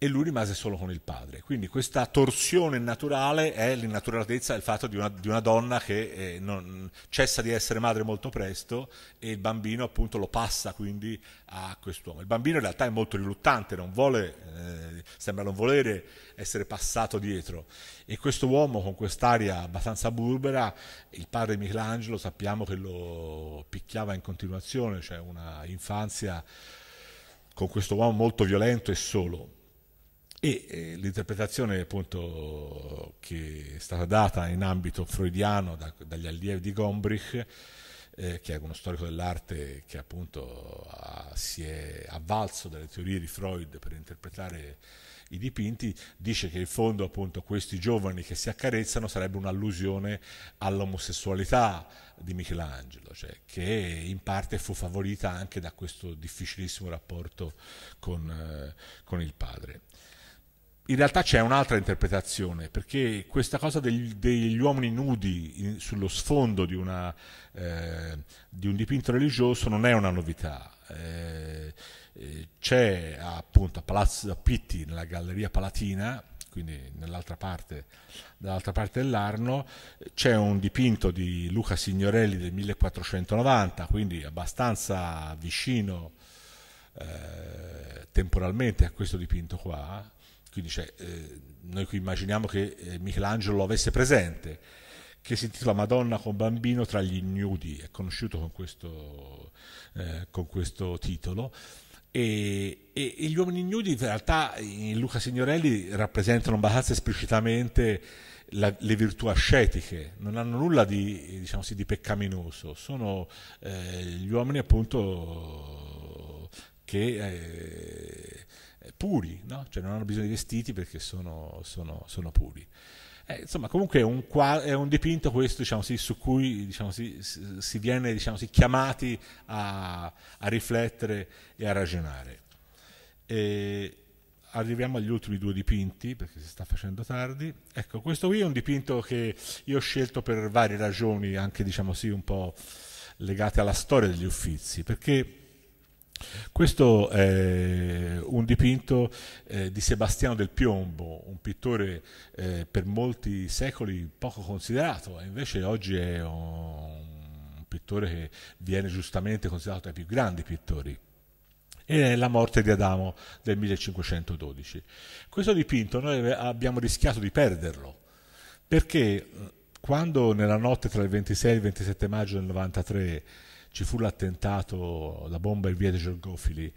Speaker 2: e lui rimase solo con il padre. Quindi questa torsione naturale è l'innaturatezza del fatto di una, di una donna che eh, non, cessa di essere madre molto presto e il bambino appunto lo passa quindi a quest'uomo. Il bambino in realtà è molto riluttante, non vuole, eh, sembra non volere essere passato dietro e questo uomo con quest'aria abbastanza burbera, il padre Michelangelo sappiamo che lo picchiava in continuazione, cioè una infanzia con questo uomo molto violento e solo e eh, l'interpretazione appunto che è stata data in ambito freudiano da, dagli allievi di Gombrich eh, che è uno storico dell'arte che appunto ha, si è avvalso dalle teorie di Freud per interpretare i dipinti, dice che in fondo appunto questi giovani che si accarezzano sarebbe un'allusione all'omosessualità di Michelangelo, cioè che in parte fu favorita anche da questo difficilissimo rapporto con, eh, con il padre in realtà c'è un'altra interpretazione, perché questa cosa degli, degli uomini nudi in, sullo sfondo di, una, eh, di, un dipinto religioso non è una novità. Eh, eh c'è appunto a Palazzo Pitti, nella Galleria Palatina, quindi nell'altra parte, dall'altra parte dell'Arno, c'è un dipinto di Luca Signorelli del 1490, quindi abbastanza vicino eh, temporalmente a questo dipinto qua, quindi cioè, eh, noi qui immaginiamo che eh, Michelangelo lo avesse presente, che si intitola Madonna con bambino tra gli ignudi, è conosciuto con questo, eh, con questo titolo. E, e, e, gli uomini ignudi in realtà in Luca Signorelli rappresentano abbastanza esplicitamente la, le virtù ascetiche, non hanno nulla di, diciamo sì, di peccaminoso, sono eh, gli uomini appunto che eh, puri, no? cioè non hanno bisogno di vestiti perché sono, sono, sono puri. Eh, insomma, comunque è un, è un dipinto questo diciamo, sì, su cui diciamo, sì, si viene diciamo, sì, chiamati a, a, riflettere e a ragionare. E arriviamo agli ultimi due dipinti perché si sta facendo tardi. Ecco, questo qui è un dipinto che io ho scelto per varie ragioni, anche diciamo un po' legate alla storia degli Uffizi, perché questo è un dipinto eh, di Sebastiano del Piombo, un pittore eh, per molti secoli poco considerato, e invece oggi è un pittore che viene giustamente considerato tra i più grandi pittori. E è la morte di Adamo del 1512. Questo dipinto noi abbiamo rischiato di perderlo, perché eh, quando nella notte tra il 26 e il 27 maggio del 93 ci fu l'attentato, la bomba in via dei Gergofili,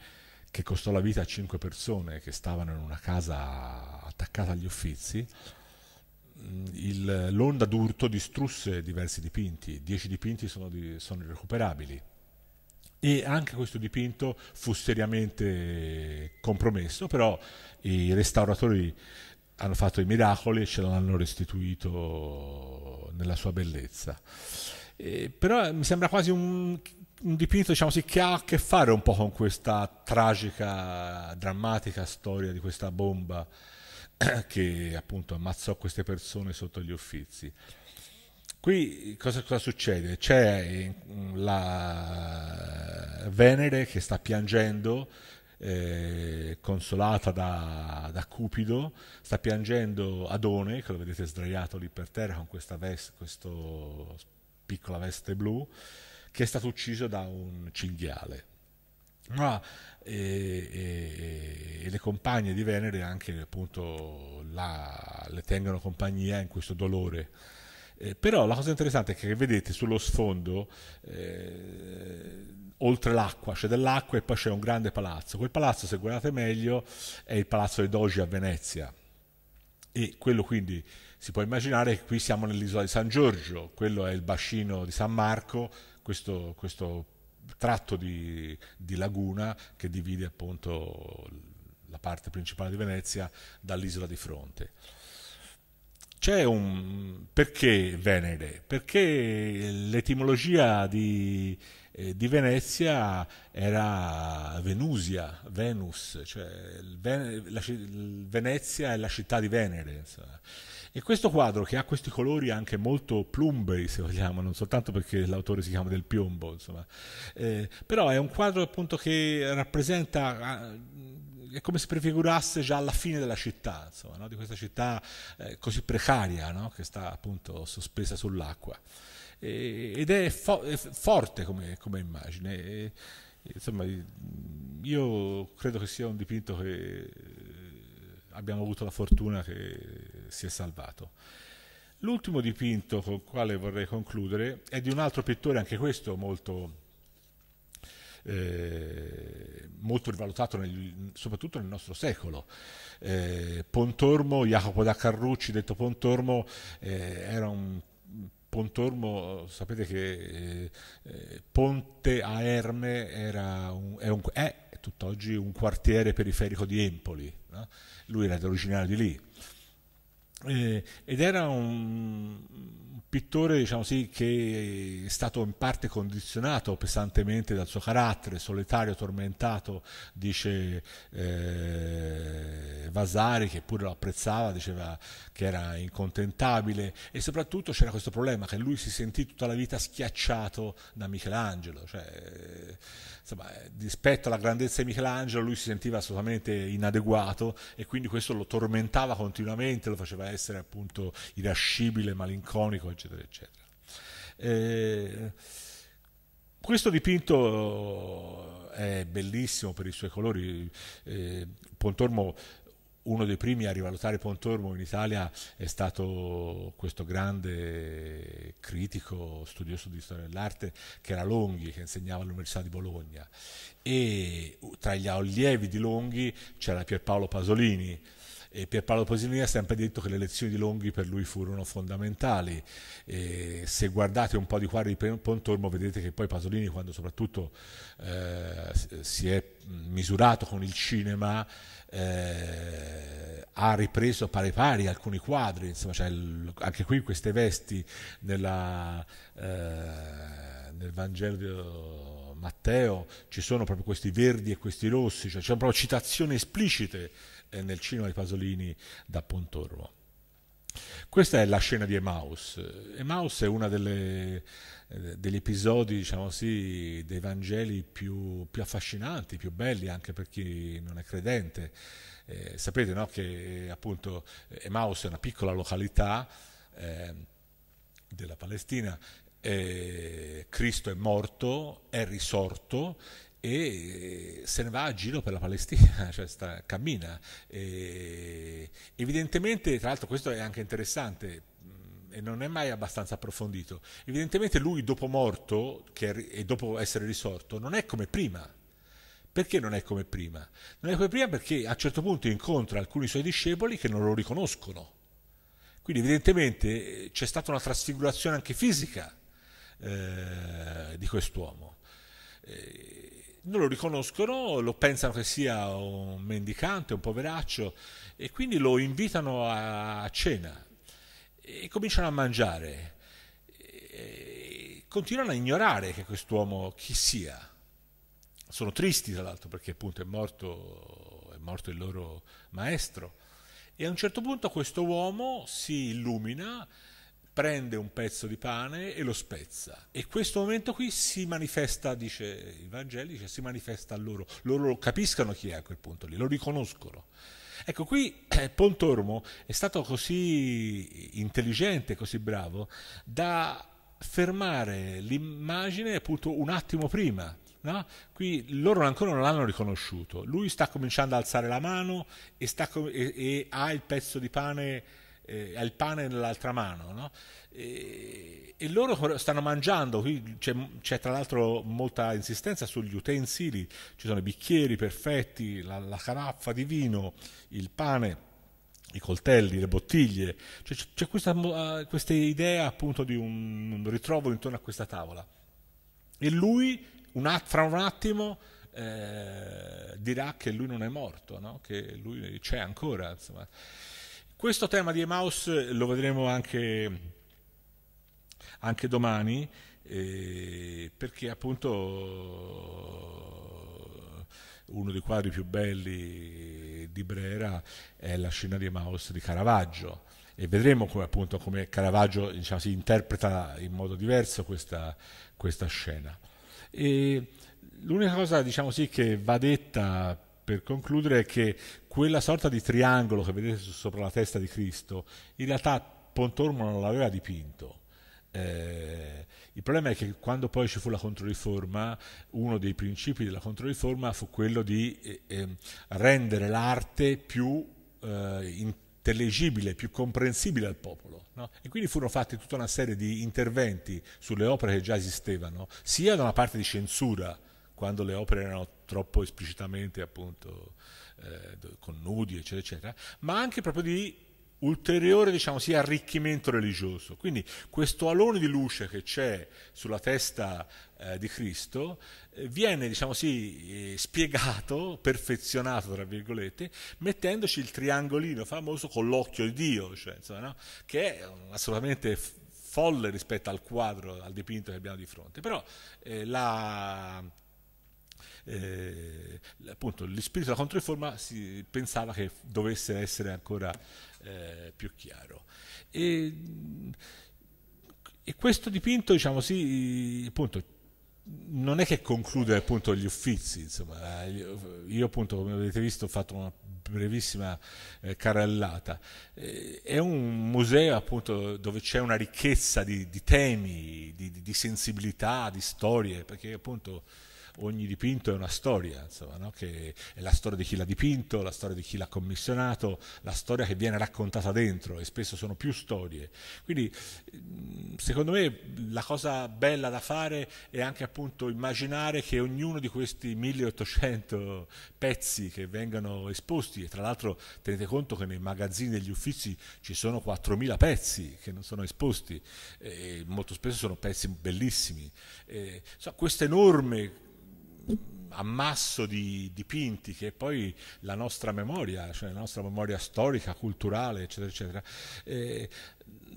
Speaker 2: che costò la vita a cinque persone che stavano in una casa attaccata agli Uffizi, il, l'onda d'urto distrusse diversi dipinti, dieci dipinti sono, di, sono irrecuperabili. E anche questo dipinto fu seriamente compromesso, però i restauratori hanno fatto i miracoli e ce l'hanno restituito nella sua bellezza. Eh, però mi sembra quasi un, un dipinto diciamo sì, che ha a che fare un po' con questa tragica, drammatica storia di questa bomba che appunto ammazzò queste persone sotto gli Uffizi. Qui cosa, cosa, succede? C'è la Venere che sta piangendo, eh, consolata da, da, Cupido, sta piangendo Adone, che lo vedete sdraiato lì per terra con questa veste, questo piccola veste blu, che è stato ucciso da un cinghiale. Ma, e, e, e, le compagne di Venere anche appunto la, le tengono compagnia in questo dolore. Eh, però la cosa interessante è che vedete sullo sfondo, eh, oltre l'acqua, c'è dell'acqua e poi c'è un grande palazzo. Quel palazzo, se guardate meglio, è il palazzo dei Dogi a Venezia. E quello quindi si può immaginare che qui siamo nell'isola di San Giorgio, quello è il bacino di San Marco, questo, questo tratto di, di, laguna che divide appunto la parte principale di Venezia dall'isola di fronte. C'è un perché Venere? Perché l'etimologia di, eh, di Venezia era Venusia, Venus, cioè il Ven- la, il Venezia è la città di Venere. Insomma. E questo quadro che ha questi colori anche molto plumbei, se vogliamo, non soltanto perché l'autore si chiama del piombo, insomma, eh, però è un quadro appunto che rappresenta è come se prefigurasse già la fine della città, insomma, no? di questa città eh, così precaria no? che sta appunto sospesa sull'acqua. E, ed è, fo- è, forte come, come immagine. E, insomma, io credo che sia un dipinto che abbiamo avuto la fortuna che si è salvato. L'ultimo dipinto con il quale vorrei concludere è di un altro pittore, anche questo molto, eh, molto rivalutato nel, soprattutto nel nostro secolo. Eh, Pontormo, Jacopo da Carrucci, detto Pontormo, eh, era un Pontormo, sapete che eh, eh, Ponte a Erme un, è, un, è tutt'oggi un quartiere periferico di Empoli, no? lui era originario di lì. Eh, ed era un, pittore diciamo sì, che è stato in parte condizionato pesantemente dal suo carattere, solitario, tormentato, dice eh, Vasari, che pure lo apprezzava, diceva che era incontentabile e soprattutto c'era questo problema che lui si sentì tutta la vita schiacciato da Michelangelo, cioè, insomma, rispetto alla grandezza di Michelangelo lui si sentiva assolutamente inadeguato e quindi questo lo tormentava continuamente, lo faceva essere appunto irascibile, malinconico, eccetera, eccetera. Eh, questo dipinto è bellissimo per i suoi colori, eh, Pontormo uno dei primi a rivalutare Pontormo in Italia è stato questo grande critico, studioso di storia dell'arte, che era Longhi, che insegnava all'Università di Bologna. E tra gli allievi di Longhi c'era Pierpaolo Pasolini, e Pierpaolo Pasolini ha sempre detto che le lezioni di Longhi per lui furono fondamentali. E se guardate un po' di quadri di Pontormo vedete che poi Pasolini, quando soprattutto eh, si è misurato con il cinema, eh, ha ripreso pari pari alcuni quadri, insomma, cioè il, anche qui queste vesti nella, eh, nel Vangelo di Matteo ci sono proprio questi verdi e questi rossi, cioè ci sono proprio citazioni esplicite nel cinema di Pasolini da Pontormo. Questa è la scena di Emmaus. Emmaus è uno eh, degli episodi, diciamo così, dei Vangeli più, più, affascinanti, più belli anche per chi non è credente. Eh, sapete no, che appunto Emmaus è una piccola località eh, della Palestina eh, Cristo è morto, è risorto e se ne va a giro per la Palestina, cioè sta, cammina. E evidentemente, tra l'altro questo è anche interessante e non è mai abbastanza approfondito, evidentemente lui dopo morto è, e dopo essere risorto non è come prima. Perché non è come prima? Non è come prima perché a un certo punto incontra alcuni suoi discepoli che non lo riconoscono. Quindi evidentemente c'è stata una trasfigurazione anche fisica eh, di quest'uomo. Eh, non lo riconoscono, lo pensano che sia un mendicante, un poveraccio e quindi lo invitano a cena e cominciano a mangiare. E continuano a ignorare che quest'uomo chi sia. Sono tristi tra l'altro perché appunto è morto, è morto il loro maestro e a un certo punto questo uomo si illumina prende un pezzo di pane e lo spezza. E questo momento qui si manifesta, dice il Vangelo, dice, si manifesta a loro. Loro capiscono chi è a quel punto lì, lo riconoscono. Ecco, qui eh, Pontormo è stato così intelligente, così bravo, da fermare l'immagine appunto un attimo prima. No? Qui loro ancora non l'hanno riconosciuto. Lui sta cominciando ad alzare la mano e, sta, e, e ha il pezzo di pane eh, ha il pane nell'altra mano, no? e, e, loro stanno mangiando, qui c'è, c'è, tra l'altro molta insistenza sugli utensili, ci sono i bicchieri perfetti, la, la caraffa di vino, il pane, i coltelli, le bottiglie, cioè, c'è questa, uh, questa idea appunto di un, un, ritrovo intorno a questa tavola. E lui, un, fra un attimo, eh, dirà che lui non è morto, no? che lui c'è ancora. Insomma. Questo tema di Emmaus lo vedremo anche, anche domani, eh, perché appunto uno dei quadri più belli di Brera è la scena di Emmaus di Caravaggio e vedremo come, appunto, come Caravaggio diciamo, si interpreta in modo diverso questa, questa scena. E l'unica cosa diciamo sì, che va detta per concludere è che quella sorta di triangolo che vedete sopra la testa di Cristo, in realtà Pontormo non l'aveva dipinto. Eh, il problema è che quando poi ci fu la Controriforma, uno dei principi della Controriforma fu quello di eh, ehm, rendere l'arte più eh, intellegibile, più comprensibile al popolo. No? E quindi furono fatti tutta una serie di interventi sulle opere che già esistevano, sia da una parte di censura, quando le opere erano troppo esplicitamente appunto eh, con nudi eccetera eccetera, ma anche proprio di ulteriore diciamo sì, arricchimento religioso. Quindi questo alone di luce che c'è sulla testa eh, di Cristo eh, viene diciamo sì, eh, spiegato, perfezionato tra virgolette, mettendoci il triangolino famoso con l'occhio di Dio, cioè, insomma, no? che è assolutamente folle rispetto al quadro, al dipinto che abbiamo di fronte. Però eh, la eh, appunto l'spirito della controriforma si pensava che dovesse essere ancora eh, più chiaro. E, e, questo dipinto, diciamo sì, appunto, non è che conclude appunto gli uffizi, insomma, io appunto come avete visto ho fatto una brevissima eh, carrellata, eh, è un museo appunto dove c'è una ricchezza di, di temi, di, di, sensibilità, di storie, perché appunto ogni dipinto è una storia, insomma, no? che è la storia di chi l'ha dipinto, la storia di chi l'ha commissionato, la storia che viene raccontata dentro e spesso sono più storie. Quindi secondo me la cosa bella da fare è anche appunto immaginare che ognuno di questi 1800 pezzi che vengano esposti, e tra l'altro tenete conto che nei magazzini degli uffici ci sono 4000 pezzi che non sono esposti, molto spesso sono pezzi bellissimi. E, so, questo enorme ammasso di dipinti che poi la nostra memoria, cioè la nostra memoria storica, culturale, eccetera, eccetera. Eh,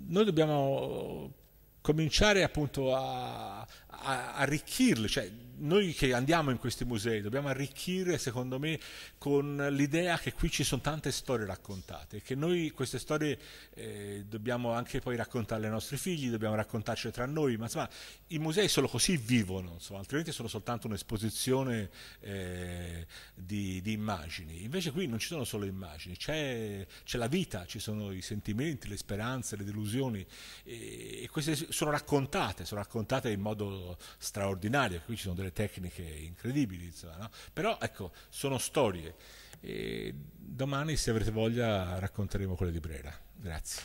Speaker 2: noi dobbiamo cominciare appunto a arricchirli, cioè noi che andiamo in questi musei dobbiamo arricchire, secondo me, con l'idea che qui ci sono tante storie raccontate che noi queste storie eh, dobbiamo anche poi raccontarle ai nostri figli, dobbiamo raccontarcele tra noi, ma insomma i musei solo così vivono, insomma, altrimenti sono soltanto un'esposizione eh, di, di, immagini. Invece qui non ci sono solo immagini, c'è, c'è, la vita, ci sono i sentimenti, le speranze, le delusioni e, e queste sono raccontate, sono raccontate in modo straordinario, qui ci sono delle tecniche incredibili, insomma, no? però ecco, sono storie. E domani, se avrete voglia, racconteremo quelle di Brera. Grazie.